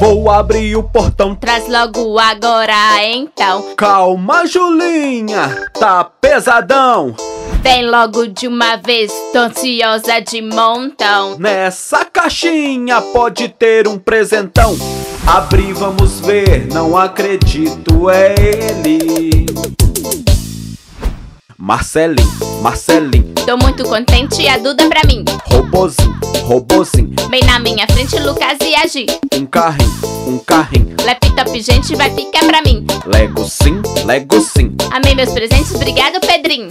Vou abrir o portão. Traz logo agora então. Calma, Julinha, tá pesadão. Vem logo de uma vez, tô ansiosa de montão. Nessa caixinha pode ter um presentão. Abri, vamos ver, não acredito, é ele. Marcelinho, Marcelinho, Tô muito contente e a Duda pra mim. robozinho, robozinho. Bem na minha frente, Lucas e a Gi. Um carrinho, um carrinho. Laptop, gente, vai ficar pra mim. Lego sim, Lego sim. Amei meus presentes, obrigado, Pedrinho.